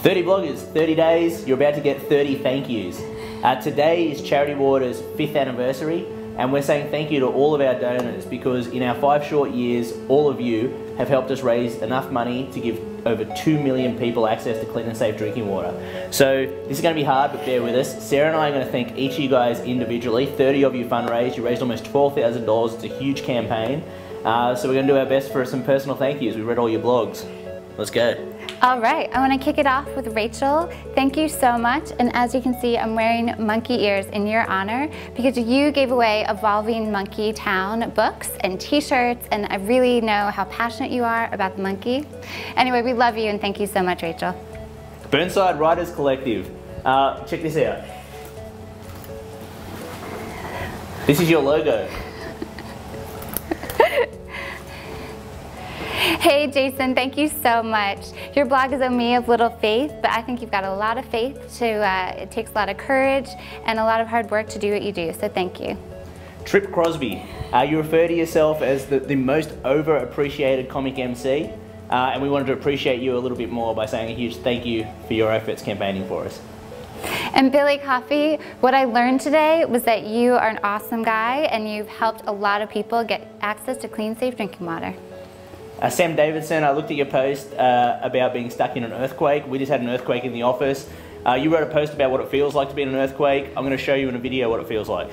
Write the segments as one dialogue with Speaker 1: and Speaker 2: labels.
Speaker 1: 30 bloggers, 30 days, you're about to get 30 thank yous. Uh, today is Charity Water's fifth anniversary, and we're saying thank you to all of our donors because in our five short years, all of you have helped us raise enough money to give over 2 million people access to clean and safe drinking water. So this is going to be hard, but bear with us. Sarah and I are going to thank each of you guys individually. 30 of you fundraised. You raised almost $12,000. It's a huge campaign. Uh, so we're going to do our best for some personal thank yous. We read all your blogs. Let's go.
Speaker 2: All right, I want to kick it off with Rachel. Thank you so much. And as you can see, I'm wearing monkey ears in your honor because you gave away Evolving Monkey Town books and t-shirts, and I really know how passionate you are about the monkey. Anyway, we love you and thank you so much, Rachel.
Speaker 1: Burnside Writers Collective. Uh, check this out. This is your logo.
Speaker 2: Hey Jason, thank you so much. Your blog is a me of little faith, but I think you've got a lot of faith to, uh, it takes a lot of courage and a lot of hard work to do what you do, so thank you.
Speaker 1: Tripp Crosby, uh, you refer to yourself as the, the most overappreciated comic MC, uh, and we wanted to appreciate you a little bit more by saying a huge thank you for your efforts campaigning for us.
Speaker 2: And Billy Coffey, what I learned today was that you are an awesome guy and you've helped a lot of people get access to clean, safe drinking water.
Speaker 1: Uh, Sam Davidson, I looked at your post uh, about being stuck in an earthquake. We just had an earthquake in the office. Uh, you wrote a post about what it feels like to be in an earthquake. I'm going to show you in a video what it feels like.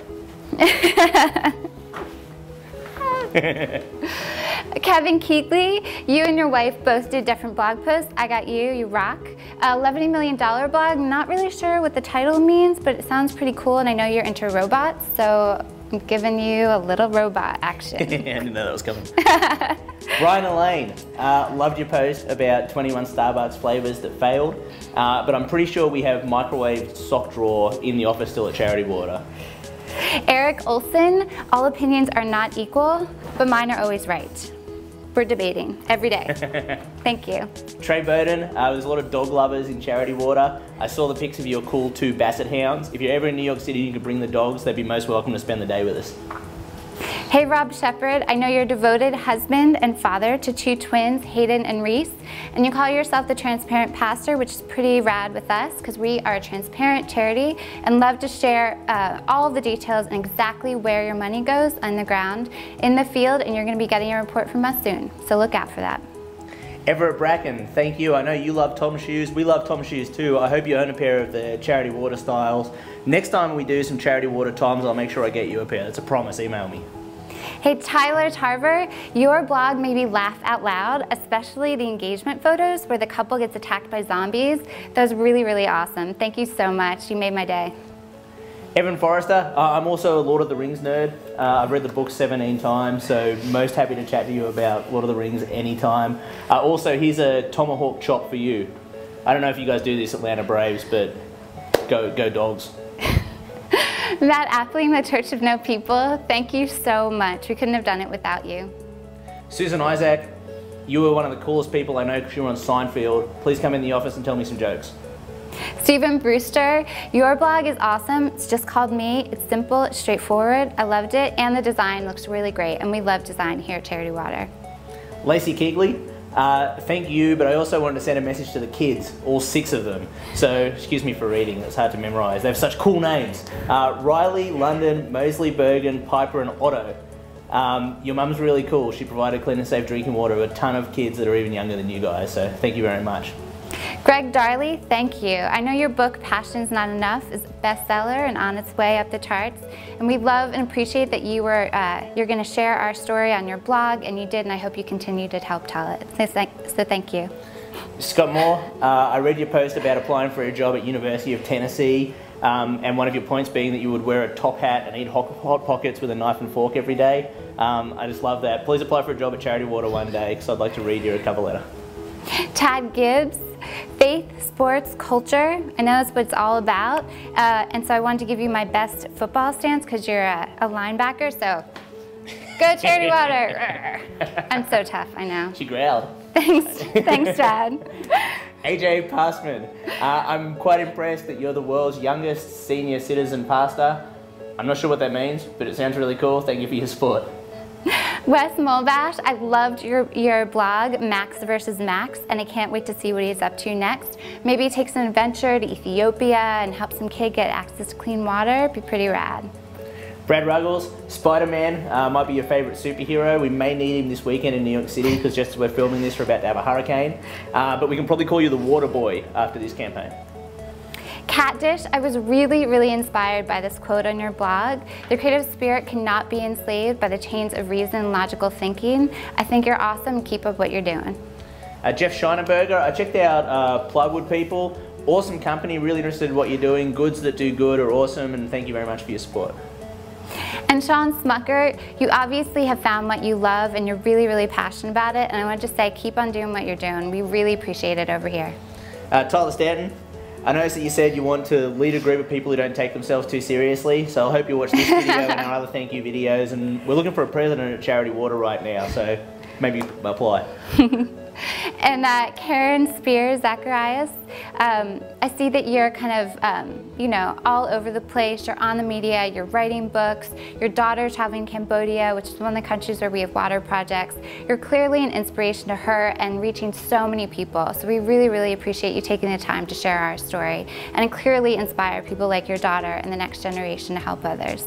Speaker 2: Kevin Keatley, you and your wife both did different blog posts. I got you, you rock. Uh, $11 million blog, not really sure what the title means, but it sounds pretty cool and I know you're into robots, so I'm giving you a little robot action.
Speaker 1: I didn't know that was coming. Ryan Elaine, uh, loved your post about 21 Starbucks flavours that failed, uh, but I'm pretty sure we have microwaved sock drawer in the office still at Charity Water.
Speaker 2: Eric Olson, all opinions are not equal, but mine are always right. We're debating every day. Thank you.
Speaker 1: Trey Burden, uh, there's a lot of dog lovers in Charity Water. I saw the pics of your cool two Basset Hounds. If you're ever in New York City and you could bring the dogs, they'd be most welcome to spend the day with us.
Speaker 2: Hey Rob Shepard, I know you're a devoted husband and father to two twins, Hayden and Reese, and you call yourself the Transparent Pastor, which is pretty rad with us because we are a transparent charity and love to share uh, all the details and exactly where your money goes on the ground in the field, and you're going to be getting a report from us soon, so look out for that.
Speaker 1: Everett Bracken, thank you. I know you love Tom shoes. We love Tom shoes too. I hope you own a pair of the Charity Water styles. Next time we do some Charity Water times, I'll make sure I get you a pair. That's a promise. Email me.
Speaker 2: Hey Tyler Tarver, your blog made me laugh out loud, especially the engagement photos where the couple gets attacked by zombies. That was really, really awesome. Thank you so much. You made my day.
Speaker 1: Evan Forrester, uh, I'm also a Lord of the Rings nerd. Uh, I've read the book 17 times, so most happy to chat to you about Lord of the Rings anytime. Uh, also, here's a tomahawk chop for you. I don't know if you guys do this, Atlanta Braves, but go, go dogs.
Speaker 2: Matt Appling, the Church of No People, thank you so much. We couldn't have done it without you.
Speaker 1: Susan Isaac, you were one of the coolest people I know because you were on Seinfeld. Please come in the office and tell me some jokes.
Speaker 2: Stephen Brewster, your blog is awesome. It's just called me. It's simple, it's straightforward. I loved it, and the design looks really great, and we love design here at Charity Water.
Speaker 1: Lacey Keegley, uh, thank you, but I also wanted to send a message to the kids, all six of them. So, excuse me for reading, it's hard to memorize. They have such cool names. Uh, Riley, London, Mosley, Bergen, Piper, and Otto. Um, your mum's really cool. She provided clean and safe drinking water to a ton of kids that are even younger than you guys, so thank you very much.
Speaker 2: Greg Darley, thank you. I know your book, Passion's Not Enough, is a bestseller and on its way up the charts. And we love and appreciate that you were, uh, you're going to share our story on your blog, and you did, and I hope you continue to help tell it. So thank, so thank you.
Speaker 1: Scott Moore, uh, I read your post about applying for a job at University of Tennessee. Um, and one of your points being that you would wear a top hat and eat hot, hot pockets with a knife and fork every day. Um, I just love that. Please apply for a job at Charity Water one day because I'd like to read your cover letter.
Speaker 2: Chad Gibbs, faith, sports, culture. I know that's what it's all about. Uh, and so I wanted to give you my best football stance because you're a, a, linebacker. So go Charity Water. I'm so tough, I know.
Speaker 1: She growled.
Speaker 2: Thanks, thanks, Chad.
Speaker 1: AJ Passman, uh, I'm quite impressed that you're the world's youngest senior citizen pastor. I'm not sure what that means, but it sounds really cool. Thank you for your support.
Speaker 2: Wes Molebash, I loved your, your blog, Max versus Max, and I can't wait to see what he's up to next. Maybe he takes an adventure to Ethiopia and helps some kid get access to clean water. It'd be pretty rad.
Speaker 1: Brad Ruggles, Spider-Man uh, might be your favourite superhero. We may need him this weekend in New York City because just as we're filming this, we're about to have a hurricane. Uh, but we can probably call you the water boy after this campaign.
Speaker 2: Cat Dish, I was really, really inspired by this quote on your blog. The creative spirit cannot be enslaved by the chains of reason and logical thinking. I think you're awesome. Keep up what you're doing.
Speaker 1: Uh, Jeff Shinabarger, I checked out uh, Plywood People. Awesome company, really interested in what you're doing. Goods that do good are awesome, and thank you very much for your support.
Speaker 2: And Sean Smucker, you obviously have found what you love and you're really, really passionate about it. And I want to just say, keep on doing what you're doing. We really appreciate it over here.
Speaker 1: Uh, Tyler Stanton, I noticed that you said you want to lead a group of people who don't take themselves too seriously, so I hope you watch this video and our other thank you videos. And we're looking for a president at Charity Water right now, so maybe apply.
Speaker 2: and uh, Karen Spears Zacharias, um, I see that you're kind of, um, you know, all over the place. You're on the media, you're writing books, your daughter's traveling Cambodia, which is one of the countries where we have water projects. You're clearly an inspiration to her and reaching so many people. So we really, really appreciate you taking the time to share our story and clearly inspire people like your daughter and the next generation to help others.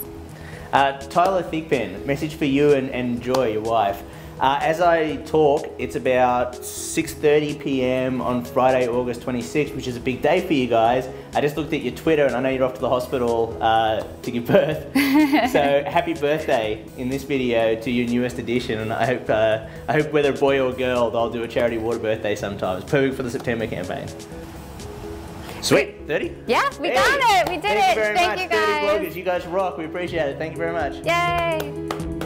Speaker 1: Uh, Tyler Thigpen, message for you and, and Joy, your wife. Uh, as I talk, it's about 6.30 p.m. on Friday, August 26th, which is a big day for you guys. I just looked at your Twitter and I know you're off to the hospital uh, to give birth. so happy birthday in this video to your newest addition. And I hope, uh, I hope whether a boy or a girl, they'll do a charity water birthday sometime. It's perfect for the September campaign. Sweet, 30?
Speaker 2: Yeah, we hey. got it. We did
Speaker 1: Thank
Speaker 2: it.
Speaker 1: You
Speaker 2: Thank
Speaker 1: much.
Speaker 2: you guys.
Speaker 1: 30 bloggers, you guys rock. We appreciate it. Thank you very much.
Speaker 2: Yay.